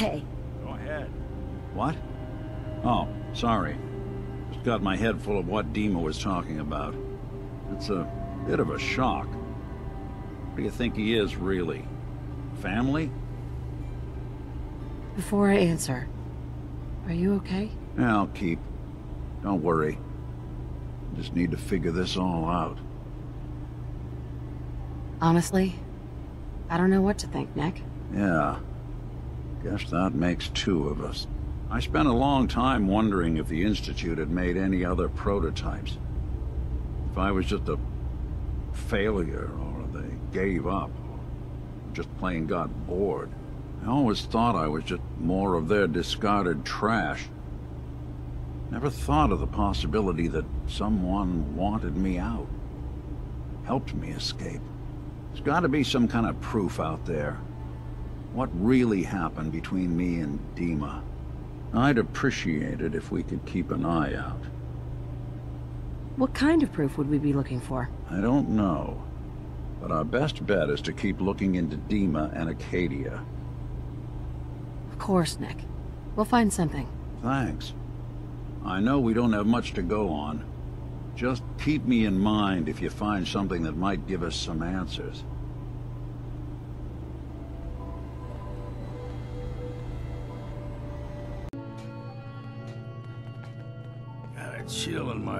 Hey. Go ahead. What? Oh, sorry. Just got my head full of what Dima was talking about. It's a bit of a shock. What do you think he is, really? Family? Before I answer, are you okay? Yeah, I'll keep. Don't worry. Just need to figure this all out. Honestly, I don't know what to think, Nick. Yeah. Guess that makes two of us. I spent a long time wondering if the Institute had made any other prototypes. If I was just a failure, or they gave up, or just plain got bored. I always thought I was just more of their discarded trash. Never thought of the possibility that someone wanted me out. Helped me escape. There's gotta be some kind of proof out there. What really happened between me and Dima. I'd appreciate it if we could keep an eye out. What kind of proof would we be looking for? I don't know. But our best bet is to keep looking into Dima and Acadia. Of course, Nick. We'll find something. Thanks. I know we don't have much to go on. Just keep me in mind if you find something that might give us some answers.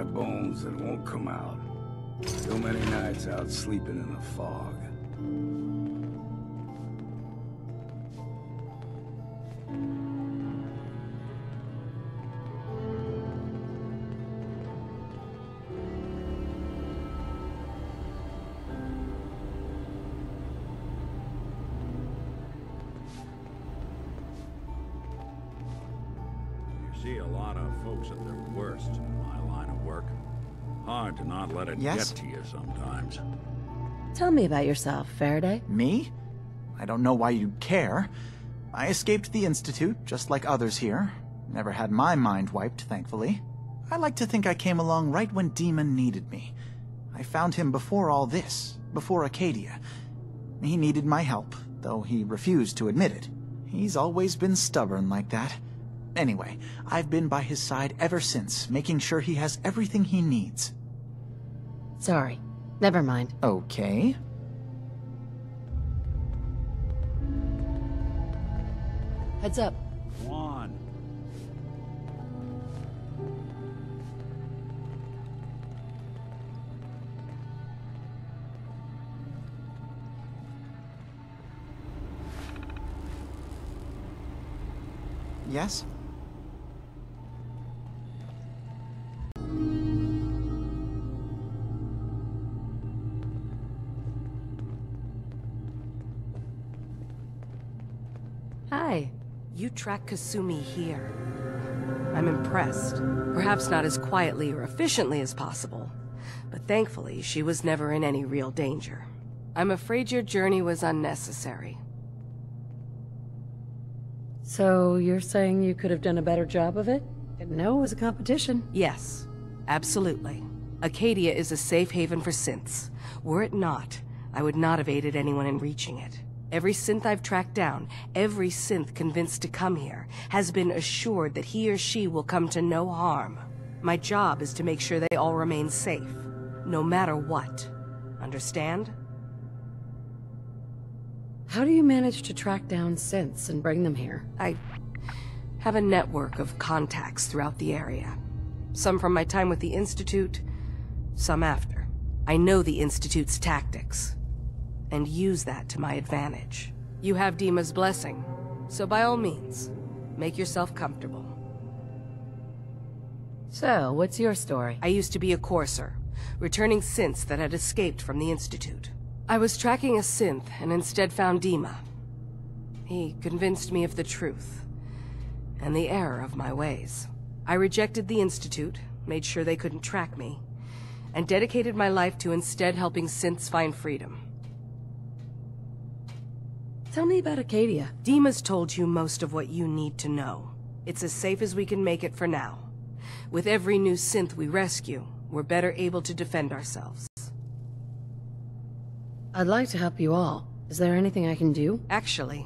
My bones that won't come out. So many nights out sleeping in the fog. You see a lot of folks at their worst Hard to not let it Yes? get to you sometimes. Tell me about yourself, Faraday. Me? I don't know why you'd care. I escaped the Institute, just like others here. Never had my mind wiped, thankfully. I like to think I came along right when Dima needed me. I found him before all this, before Acadia. He needed my help, though he refused to admit it. He's always been stubborn like that. Anyway, I've been by his side ever since, making sure he has everything he needs. Sorry. Never mind. Okay. Heads up. Come on. Yes? Hi. You track Kasumi here. I'm impressed. Perhaps not as quietly or efficiently as possible, but thankfully she was never in any real danger. I'm afraid your journey was unnecessary. So you're saying you could have done a better job of it? Didn't know it was a competition. Yes, absolutely. Acadia is a safe haven for synths. Were it not, I would not have aided anyone in reaching it. Every synth I've tracked down, every synth convinced to come here, has been assured that he or she will come to no harm. My job is to make sure they all remain safe, no matter what. Understand? How do you manage to track down synths and bring them here? I have a network of contacts throughout the area. Some from my time with the Institute, some after. I know the Institute's tactics, and use that to my advantage. You have Dima's blessing, so by all means, make yourself comfortable. So, what's your story? I used to be a courser, returning synths that had escaped from the Institute. I was tracking a synth and instead found Dima. He convinced me of the truth and the error of my ways. I rejected the Institute, made sure they couldn't track me, and dedicated my life to instead helping synths find freedom. Tell me about Acadia. Dima's told you most of what you need to know. It's as safe as we can make it for now. With every new synth we rescue, we're better able to defend ourselves. I'd like to help you all. Is there anything I can do? Actually,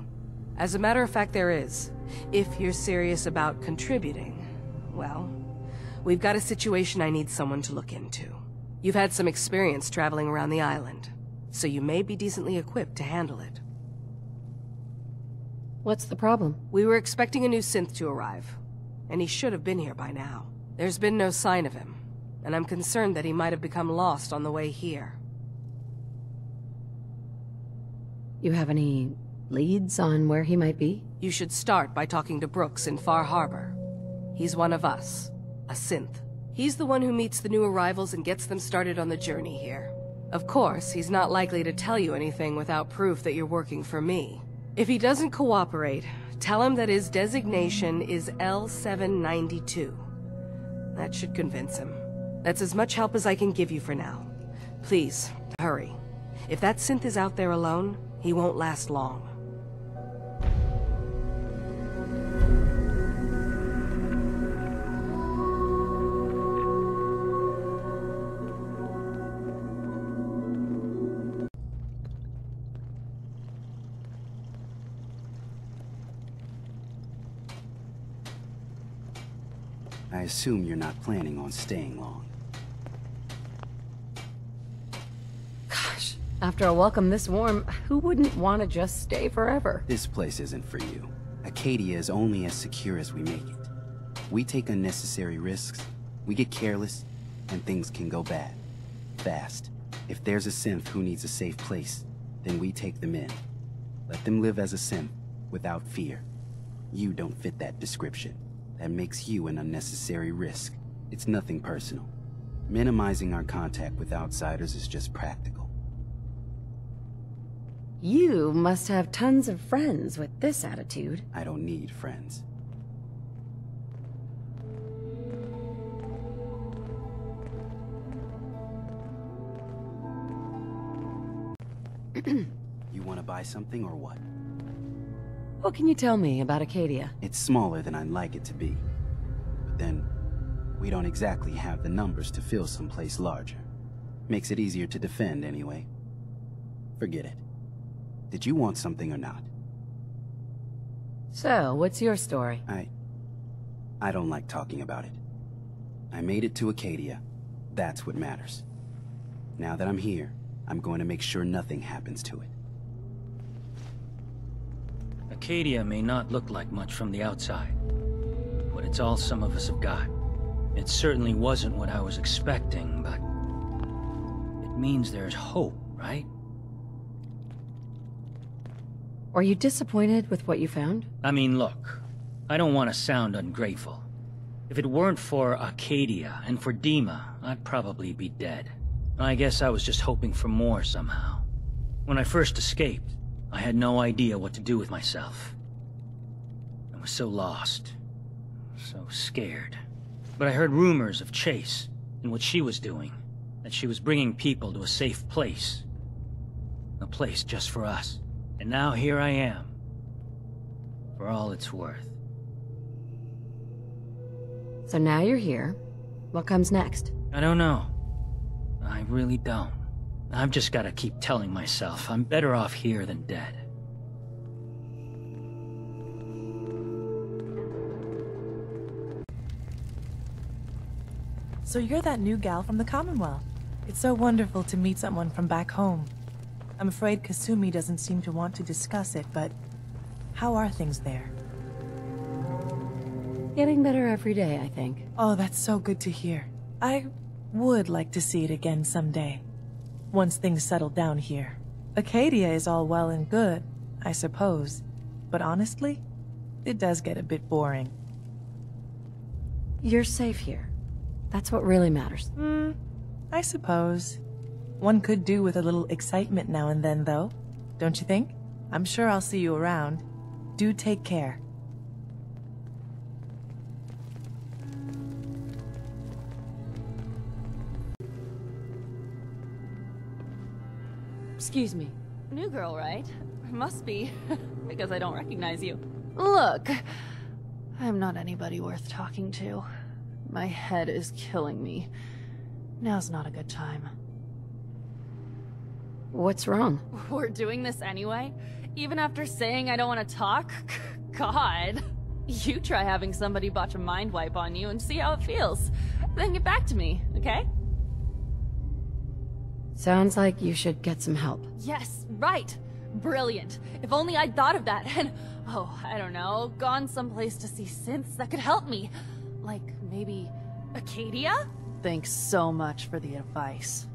As a matter of fact, there is. If you're serious about contributing, well, we've got a situation I need someone to look into. You've had some experience traveling around the island, so you may be decently equipped to handle it. What's the problem? We were expecting a new synth to arrive, and he should have been here by now. There's been no sign of him, and I'm concerned that he might have become lost on the way here. You have any leads on where he might be? You should start by talking to Brooks in Far Harbor. He's one of us, a synth. He's the one who meets the new arrivals and gets them started on the journey here. Of course, he's not likely to tell you anything without proof that you're working for me. If he doesn't cooperate, tell him that his designation is L792. That should convince him. That's as much help as I can give you for now. Please, hurry. If that synth is out there alone, he won't last long. Assume you're not planning on staying long. Gosh, after a welcome this warm, who wouldn't want to just stay forever? This place isn't for you. Acadia is only as secure as we make it. We take unnecessary risks, we get careless, and things can go bad. Fast. If there's a synth who needs a safe place, then we take them in. Let them live as a synth, without fear. You don't fit that description. That makes you an unnecessary risk. It's nothing personal. Minimizing our contact with outsiders is just practical. You must have tons of friends with this attitude. I don't need friends. you want to buy something or what? What can you tell me about Acadia? It's smaller than I'd like it to be. But then, we don't exactly have the numbers to fill someplace larger. Makes it easier to defend anyway. Forget it. Did you want something or not? So, what's your story? I... I don't like talking about it. I made it to Acadia. That's what matters. Now that I'm here, I'm going to make sure nothing happens to it. Acadia may not look like much from the outside, but it's all some of us have got. It certainly wasn't what I was expecting, but... It means there's hope, right? Are you disappointed with what you found? I mean, look, I don't want to sound ungrateful. If it weren't for Acadia and for Dima, I'd probably be dead. I guess I was just hoping for more somehow. When I first escaped, I had no idea what to do with myself. I was so lost, so scared. But I heard rumors of Chase and what she was doing, that she was bringing people to a safe place. A place just for us. And now here I am. For all it's worth. So now you're here. What comes next? I don't know. I really don't. I've just gotta keep telling myself I'm better off here than dead. So you're that new gal from the Commonwealth. It's so wonderful to meet someone from back home. I'm afraid Kasumi doesn't seem to want to discuss it, but how are things there? Getting better every day, I think. Oh, that's so good to hear. I would like to see it again someday. Once things settle down here. Acadia is all well and good, I suppose. But honestly, it does get a bit boring. You're safe here. That's what really matters. Hmm, I suppose. One could do with a little excitement now and then, though. Don't you think? I'm sure I'll see you around. Do take care. Excuse me. New girl, right? Must be, because I don't recognize you. Look, I'm not anybody worth talking to. My head is killing me. Now's not a good time. What's wrong? We're doing this anyway? Even after saying I don't want to talk? God. You try having somebody botch a mind wipe on you and see how it feels. Then get back to me, okay? Sounds like you should get some help. Yes, right. Brilliant. If only I'd thought of that and, oh, I don't know, gone someplace to see synths that could help me. Like, maybe Acadia? Thanks so much for the advice.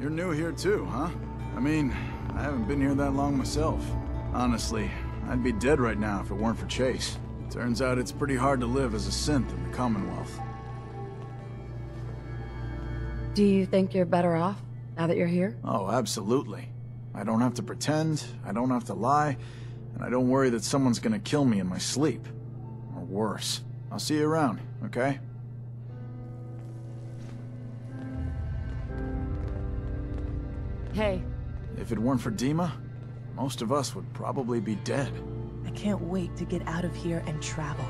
You're new here too, huh? I mean, I haven't been here that long myself. Honestly, I'd be dead right now if it weren't for Chase. Turns out it's pretty hard to live as a synth in the Commonwealth. Do you think you're better off now that you're here? Oh, absolutely. I don't have to pretend, I don't have to lie, and I don't worry that someone's gonna kill me in my sleep. Or worse. I'll see you around, okay? Hey. If it weren't for Dima, most of us would probably be dead. I can't wait to get out of here and travel.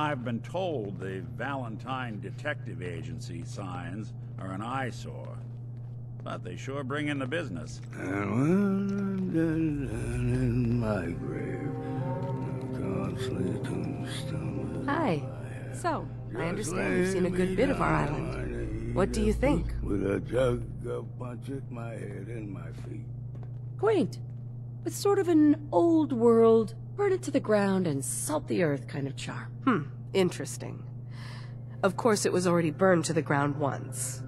I've been told the Valentine Detective Agency signs are an eyesore. But they sure bring in the business. And when I'm dead and in my grave, the costly tombstone Hi. So, I understand you've seen a good bit of our island. What do you think? With a jug of punch at my head and my feet. Quaint. With sort of an old world, burn it to the ground and salt the earth kind of charm. Hmm, interesting. Of course, it was already burned to the ground once.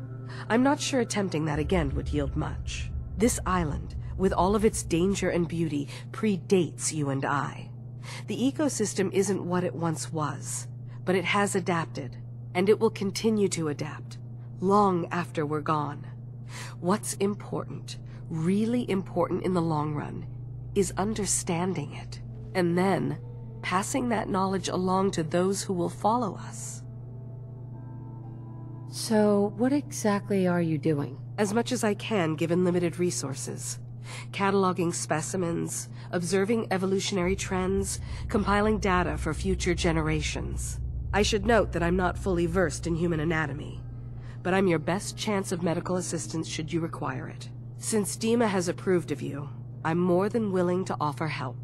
I'm not sure attempting that again would yield much. This island, with all of its danger and beauty, predates you and I. The ecosystem isn't what it once was, but it has adapted, and it will continue to adapt, long after we're gone. What's important, really important in the long run, is understanding it, and then passing that knowledge along to those who will follow us. So, what exactly are you doing? As much as I can given limited resources. Cataloging specimens, observing evolutionary trends, compiling data for future generations. I should note that I'm not fully versed in human anatomy, but I'm your best chance of medical assistance should you require it. Since Dima has approved of you, I'm more than willing to offer help.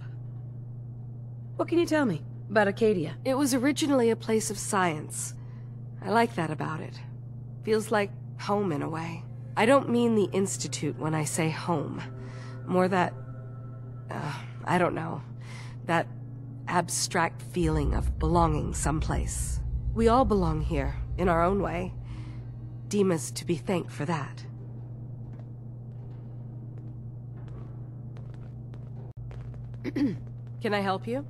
What can you tell me about Acadia? It was originally a place of science. I like that about it. Feels like home in a way. I don't mean the Institute when I say home. More that... Uh, I don't know. That abstract feeling of belonging someplace. We all belong here, in our own way. Dima's to be thanked for that. Can I help you?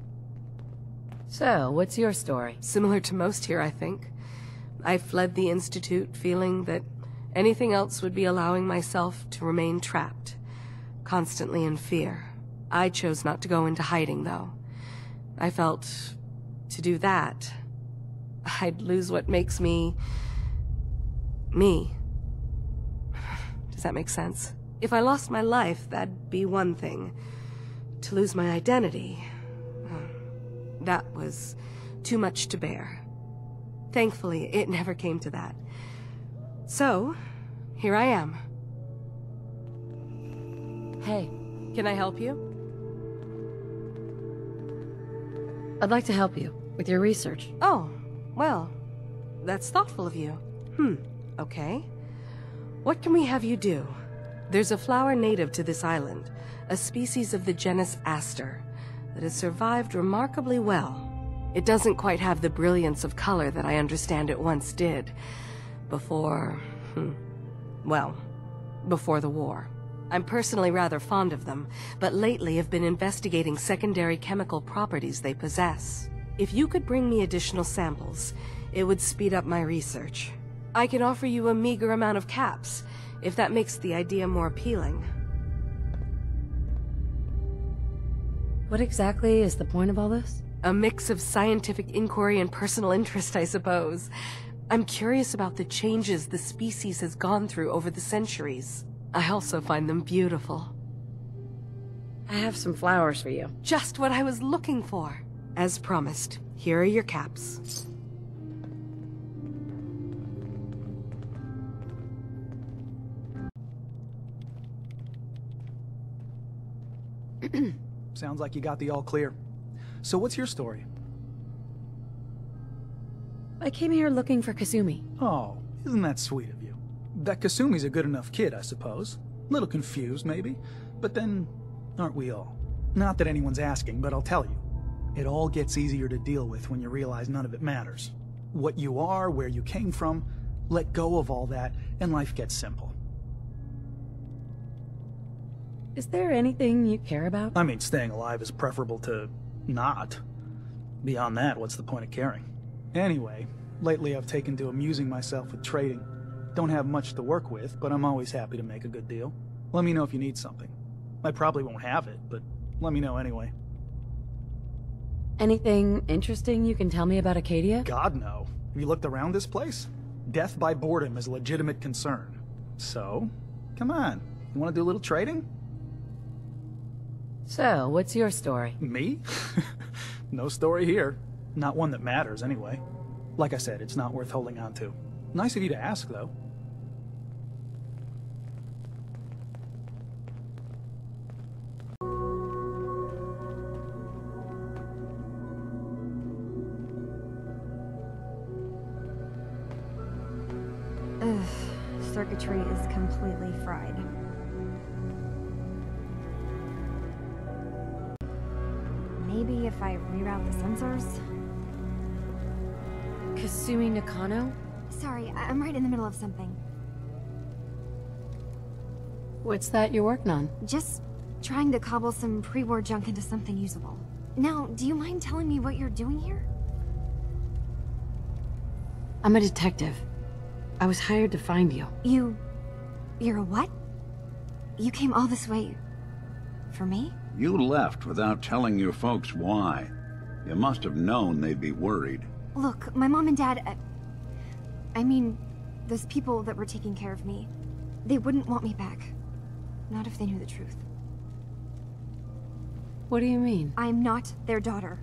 So, what's your story? Similar to most here, I think. I fled the Institute feeling that anything else would be allowing myself to remain trapped, constantly in fear. I chose not to go into hiding, though. I felt to do that, I'd lose what makes me... me. Does that make sense? If I lost my life, that'd be one thing. To lose my identity, that was too much to bear. Thankfully, it never came to that. So, here I am. Hey, Can I help you? I'd like to help you with your research. Oh, well, that's thoughtful of you. Hmm, okay. What can we have you do? There's a flower native to this island, a species of the genus Aster, that has survived remarkably well. It doesn't quite have the brilliance of color that I understand it once did. Before... Hmm, well, before the war. I'm personally rather fond of them, but lately have been investigating secondary chemical properties they possess. If you could bring me additional samples, it would speed up my research. I can offer you a meager amount of caps, if that makes the idea more appealing. What exactly is the point of all this? A mix of scientific inquiry and personal interest, I suppose. I'm curious about the changes the species has gone through over the centuries. I also find them beautiful. I have some flowers for you. Just what I was looking for. As promised, here are your caps. Sounds like you got the all clear. So what's your story? I came here looking for Kasumi. Oh, isn't that sweet of you? That Kasumi's a good enough kid, I suppose. Little confused, maybe. But then, aren't we all? Not that anyone's asking, but I'll tell you. It all gets easier to deal with when you realize none of it matters. What you are, where you came from, let go of all that, and life gets simple. Is there anything you care about? I mean, staying alive is preferable to not. Beyond that, what's the point of caring? Anyway, lately I've taken to amusing myself with trading. Don't have much to work with, but I'm always happy to make a good deal. Let me know if you need something. I probably won't have it, but let me know anyway. Anything interesting you can tell me about Acadia? God, no. Have you looked around this place? Death by boredom is a legitimate concern. So, come on. You want to do a little trading? So, what's your story? Me? no story here. Not one that matters, anyway. Like I said, it's not worth holding on to. Nice of you to ask, though. Ugh, circuitry is completely fried. Maybe if I reroute the sensors? Kasumi Nakano? Sorry, I- I'm right in the middle of something. What's that you're working on? Just trying to cobble some pre-war junk into something usable. Now, do you mind telling me what you're doing here? I'm a detective. I was hired to find you. You... You're a what? You came all this way... for me? You left without telling your folks why. You must have known they'd be worried. Look, my mom and dad... Uh, I mean, those people that were taking care of me, they wouldn't want me back. Not if they knew the truth. What do you mean? I'm not their daughter.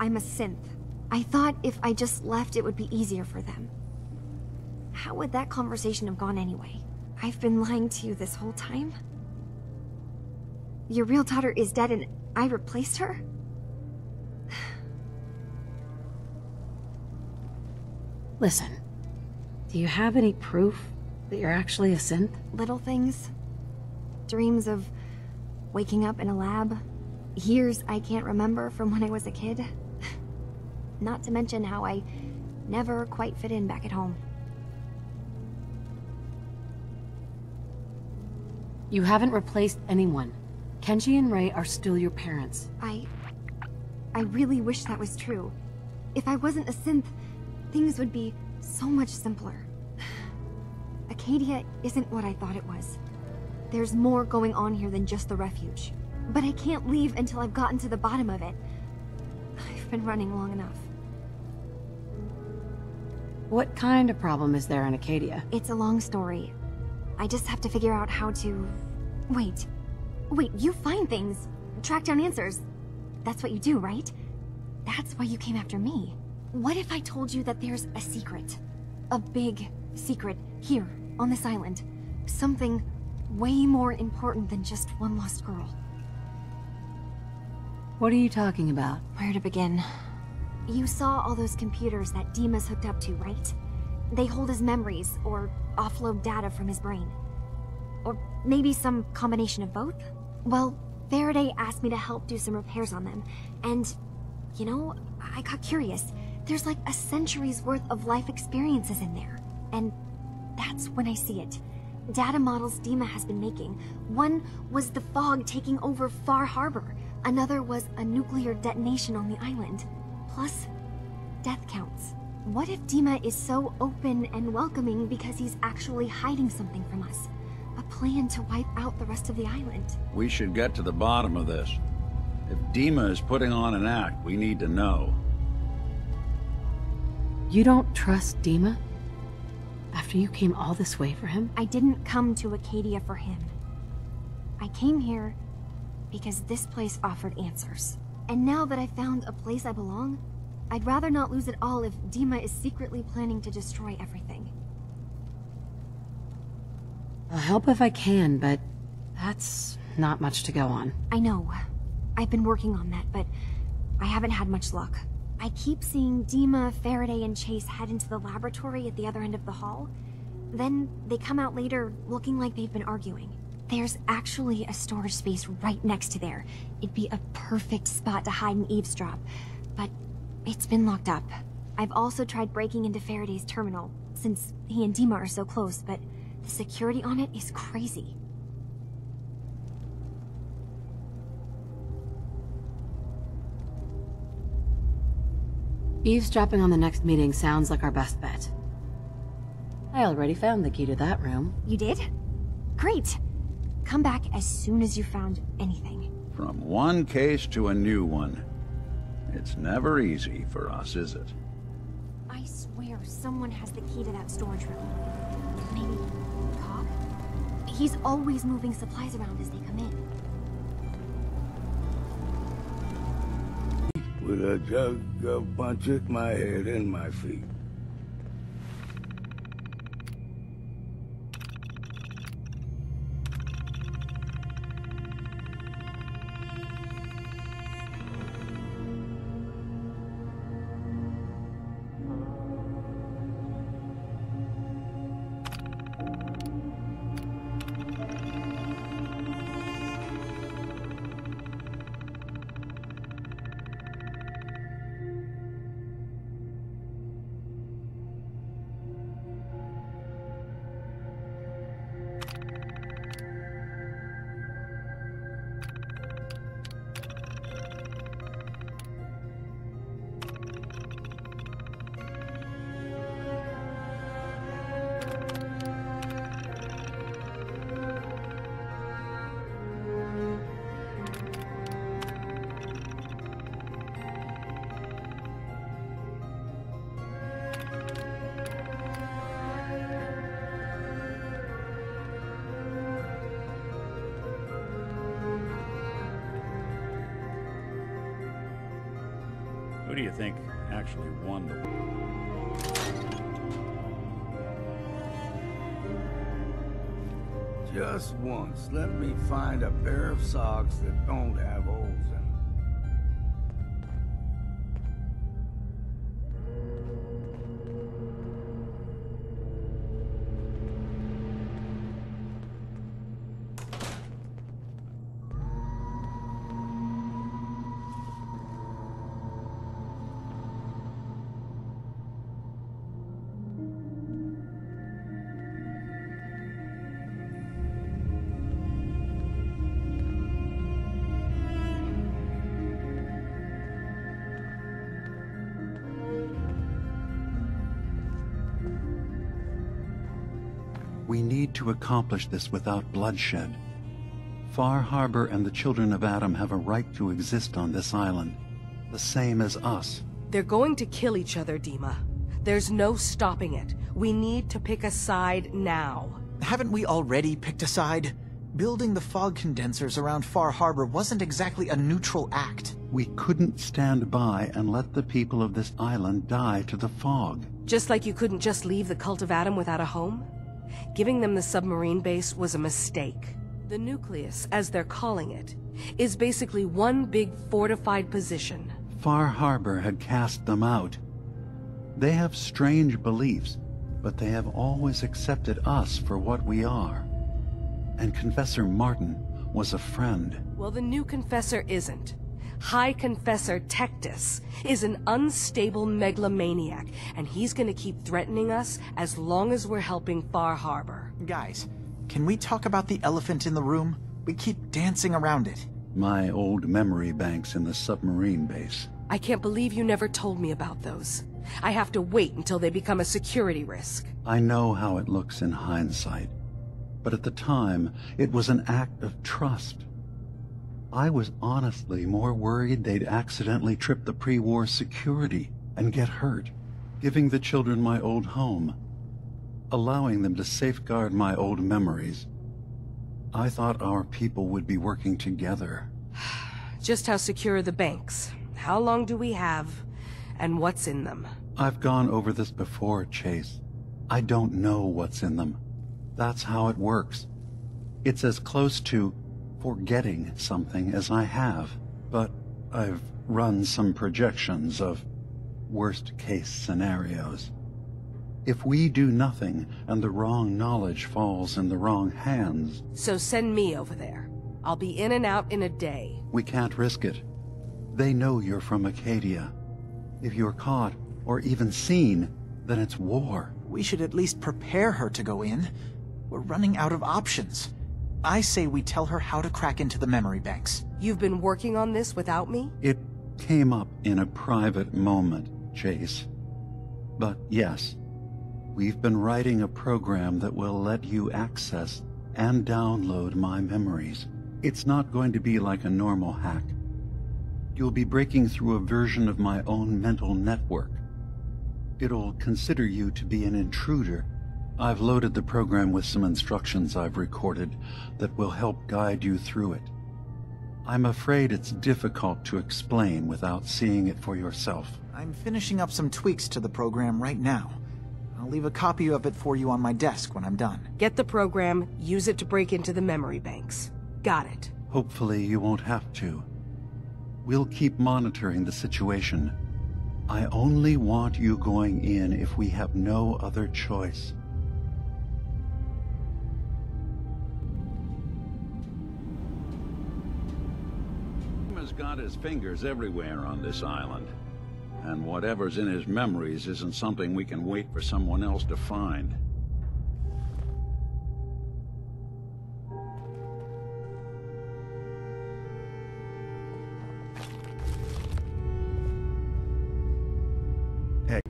I'm a synth. I thought if I just left, it would be easier for them. How would that conversation have gone anyway? I've been lying to you this whole time? Your real daughter is dead and I replaced her? Listen, do you have any proof that you're actually a synth? Little things. Dreams of waking up in a lab. Years I can't remember from when I was a kid. Not to mention how I never quite fit in back at home. You haven't replaced anyone. Kenji and Rei are still your parents. I... I really wish that was true. If I wasn't a synth, things would be so much simpler. Acadia isn't what I thought it was. There's more going on here than just the refuge. But I can't leave until I've gotten to the bottom of it. I've been running long enough. What kind of problem is there in Acadia? It's a long story. I just have to figure out how to... Wait. Wait, you find things. Track down answers. That's what you do, right? That's why you came after me. What if I told you that there's a secret? A big secret here, on this island. Something way more important than just one lost girl. What are you talking about? Where to begin? You saw all those computers that Dima's hooked up to, right? They hold his memories, or offload data from his brain. Or maybe some combination of both? Well, Faraday asked me to help do some repairs on them, and, you know, I got curious. There's like a century's worth of life experiences in there. And that's when I see it. Data models Dima has been making. One was the fog taking over Far Harbor. Another was a nuclear detonation on the island. Plus, death counts. What if Dima is so open and welcoming because he's actually hiding something from us? A plan to wipe out the rest of the island. We should get to the bottom of this. If Dima is putting on an act, we need to know. You don't trust Dima? After you came all this way for him? I didn't come to Acadia for him. I came here because this place offered answers. And now that I've found a place I belong, I'd rather not lose it all if Dima is secretly planning to destroy everything. I'll help if I can, but that's not much to go on. I know, I've been working on that, but I haven't had much luck. I keep seeing Dima, Faraday, and Chase head into the laboratory at the other end of the hall. Then they come out later looking like they've been arguing. There's actually a storage space right next to there. It'd be a perfect spot to hide and eavesdrop, but it's been locked up. I've also tried breaking into Faraday's terminal, since he and Dima are so close, but the security on it is crazy. Eavesdropping on the next meeting sounds like our best bet. I already found the key to that room. You did? Great. Come back as soon as you found anything. From one case to a new one. It's never easy for us, is it? I swear someone has the key to that storage room. Maybe Cog? He's always moving supplies around as they come in. With a jug of punch at my head and my feet. Think actually won the war? Just once, let me find a pair of socks that don't We need to accomplish this without bloodshed. Far Harbor and the children of Adam have a right to exist on this island, the same as us. They're going to kill each other, Dima. There's no stopping it. We need to pick a side now. Haven't we already picked a side? Building the fog condensers around Far Harbor wasn't exactly a neutral act. We couldn't stand by and let the people of this island die to the fog. Just like you couldn't just leave the Cult of Adam without a home? Giving them the submarine base was a mistake. The nucleus, as they're calling it, is basically one big fortified position. Far Harbor had cast them out. They have strange beliefs, but they have always accepted us for what we are. And Confessor Martin was a friend. Well, the new Confessor isn't. High Confessor Tektus is an unstable megalomaniac, and he's gonna keep threatening us as long as we're helping Far Harbor. Guys, can we talk about the elephant in the room? We keep dancing around it. My old memory banks in the submarine base. I can't believe you never told me about those. I have to wait until they become a security risk. I know how it looks in hindsight, but at the time, it was an act of trust. I was honestly more worried they'd accidentally trip the pre-war security and get hurt, giving the children my old home, allowing them to safeguard my old memories. I thought our people would be working together. Just how secure are the banks? How long do we have? And what's in them? I've gone over this before, Chase. I don't know what's in them. That's how it works. It's as close to forgetting something as I have. But I've run some projections of worst-case scenarios. If we do nothing and the wrong knowledge falls in the wrong hands... So send me over there. I'll be in and out in a day. We can't risk it. They know you're from Acadia. If you're caught, or even seen, then it's war. We should at least prepare her to go in. We're running out of options. I say we tell her how to crack into the memory banks. You've been working on this without me? It came up in a private moment, Chase. But yes, we've been writing a program that will let you access and download my memories. It's not going to be like a normal hack. You'll be breaking through a version of my own mental network. It'll consider you to be an intruder. I've loaded the program with some instructions I've recorded that will help guide you through it. I'm afraid it's difficult to explain without seeing it for yourself. I'm finishing up some tweaks to the program right now. I'll leave a copy of it for you on my desk when I'm done. Get the program, use it to break into the memory banks. Got it. Hopefully you won't have to. We'll keep monitoring the situation. I only want you going in if we have no other choice. Got his fingers everywhere on this island. And whatever's in his memories isn't something we can wait for someone else to find. Hey.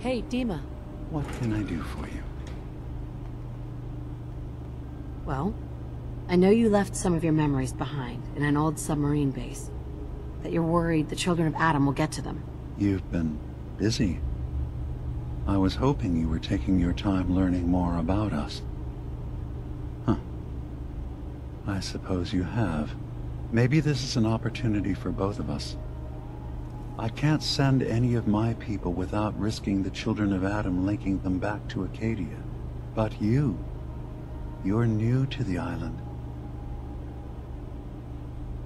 Hey, Dima. What can I do for you? Well, I know you left some of your memories behind in an old submarine base. That you're worried the children of Adam will get to them. You've been busy. I was hoping you were taking your time learning more about us. Huh. I suppose you have. Maybe this is an opportunity for both of us. I can't send any of my people without risking the children of Adam linking them back to Acadia. But you, you're new to the island.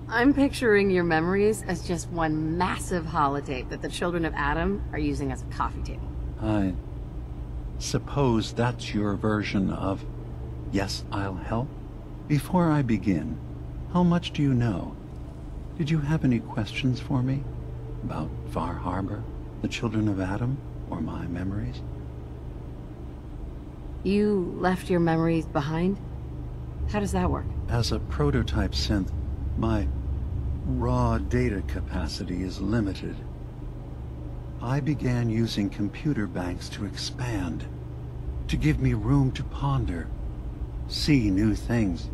I'm picturing your memories as just one massive holotape that the children of Adam are using as a coffee table. I suppose that's your version of, yes, I'll help? Before I begin, how much do you know? Did you have any questions for me? About Far Harbor, the children of Adam, or my memories? You left your memories behind? How does that work? As a prototype synth, my raw data capacity is limited. I began using computer banks to expand, to give me room to ponder, see new things.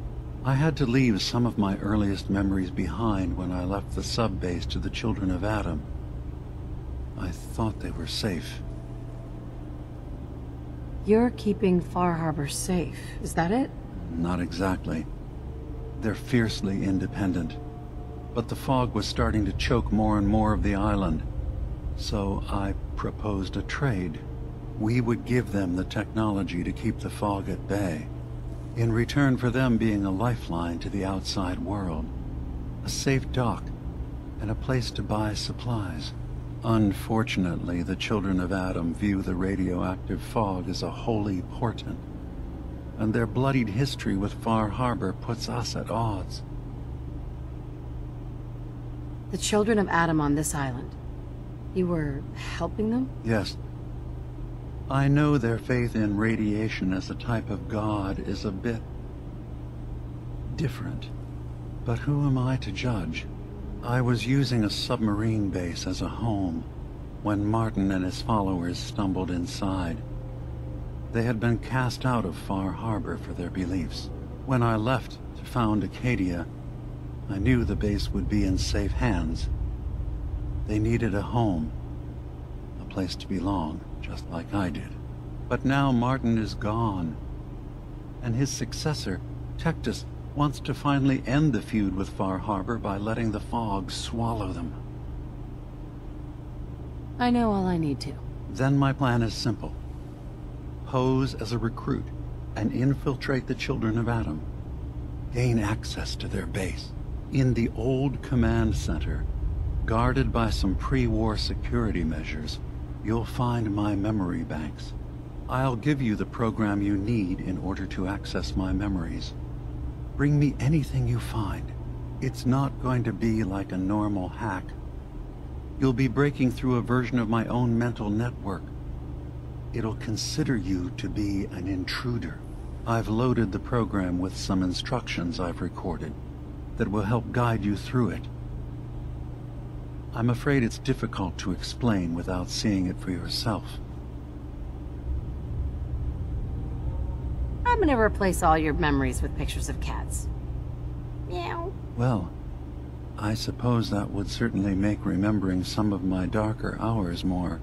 I had to leave some of my earliest memories behind when I left the sub-base to the Children of Adam. I thought they were safe. You're keeping Far Harbor safe, is that it? Not exactly. They're fiercely independent. But the fog was starting to choke more and more of the island. So I proposed a trade. We would give them the technology to keep the fog at bay, in return for them being a lifeline to the outside world. A safe dock, and a place to buy supplies. Unfortunately, the children of Adam view the radioactive fog as a holy portent, and their bloodied history with Far Harbor puts us at odds. The children of Adam on this island. You were helping them? Yes. I know their faith in radiation as a type of god is a bit... different. But who am I to judge? I was using a submarine base as a home when Martin and his followers stumbled inside. They had been cast out of Far Harbor for their beliefs. When I left to found Acadia, I knew the base would be in safe hands. They needed a home, a place to belong, just like I did. But now Martin is gone, and his successor, Tektus, wants to finally end the feud with Far Harbor by letting the fog swallow them. I know all I need to. Then my plan is simple. Pose as a recruit. and infiltrate the children of Adam. Gain access to their base. In the old command center, guarded by some pre-war security measures, you'll find my memory banks. I'll give you the program you need in order to access my memories. Bring me anything you find. It's not going to be like a normal hack. You'll be breaking through a version of my own mental network. It'll consider you to be an intruder. I've loaded the program with some instructions I've recorded that will help guide you through it. I'm afraid it's difficult to explain without seeing it for yourself. I'm gonna replace all your memories with pictures of cats. Meow. Well, I suppose that would certainly make remembering some of my darker hours more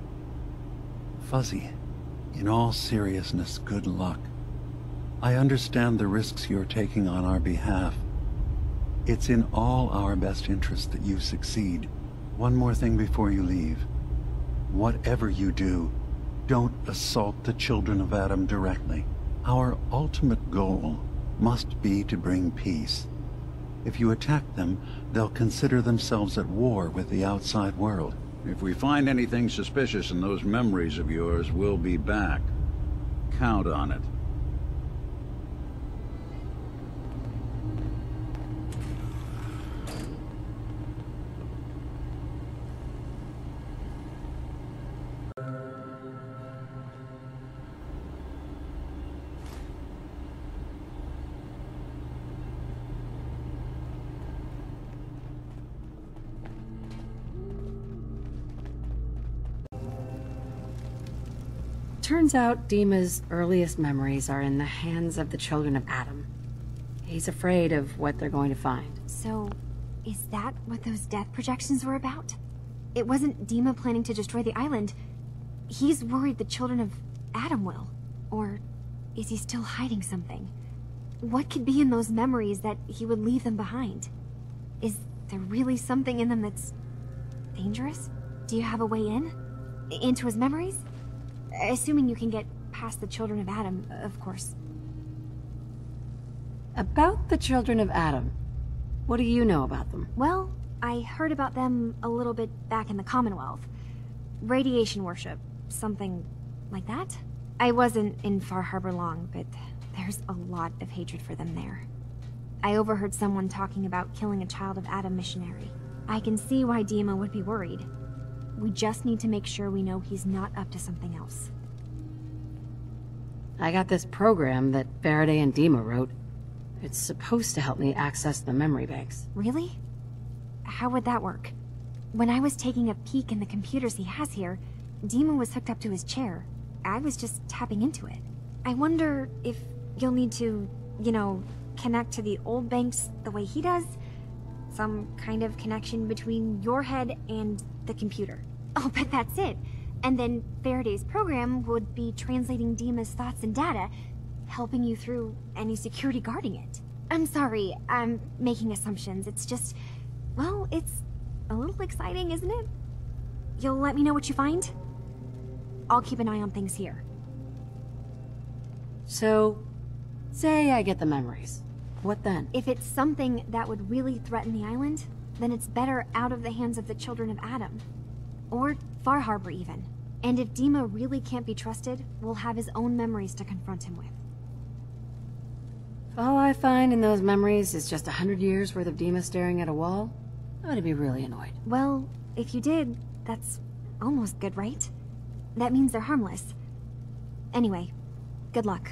fuzzy. In all seriousness, good luck. I understand the risks you're taking on our behalf. It's in all our best interest that you succeed. One more thing before you leave. Whatever you do, don't assault the children of Atom directly. Our ultimate goal must be to bring peace. If you attack them, they'll consider themselves at war with the outside world. If we find anything suspicious in those memories of yours, we'll be back. Count on it. Turns out Dima's earliest memories are in the hands of the children of Atom. He's afraid of what they're going to find. So, is that what those death projections were about? It wasn't Dima planning to destroy the island. He's worried the children of Atom will. Or is he still hiding something? What could be in those memories that he would leave them behind? Is there really something in them that's dangerous? Do you have a way in? Into his memories? Assuming you can get past the children of Atom, of course. About the children of Atom, what do you know about them? Well, I heard about them a little bit back in the Commonwealth. Radiation worship, something like that. I wasn't in Far Harbor long, but there's a lot of hatred for them there. I overheard someone talking about killing a child of Atom missionary. I can see why Dima would be worried. We just need to make sure we know he's not up to something else. I got this program that Faraday and Dima wrote. It's supposed to help me access the memory banks. Really? How would that work? When I was taking a peek in the computers he has here, Dima was hooked up to his chair. I was just tapping into it. I wonder if you'll need to, you know, connect to the old banks the way he does? Some kind of connection between your head and the computer. Oh, but that's it. And then Faraday's program would be translating Dima's thoughts and data, helping you through any security guarding it. I'm sorry, I'm making assumptions. It's just, well, it's a little exciting, isn't it? You'll let me know what you find? I'll keep an eye on things here. So, say I get the memories. What then? If it's something that would really threaten the island, then it's better out of the hands of the children of Atom. Or Far Harbor, even. And if Dima really can't be trusted, we'll have his own memories to confront him with. If all I find in those memories is just a hundred years worth of Dima staring at a wall, I'm gonna be really annoyed. Well, if you did, that's almost good, right? That means they're harmless. Anyway, good luck.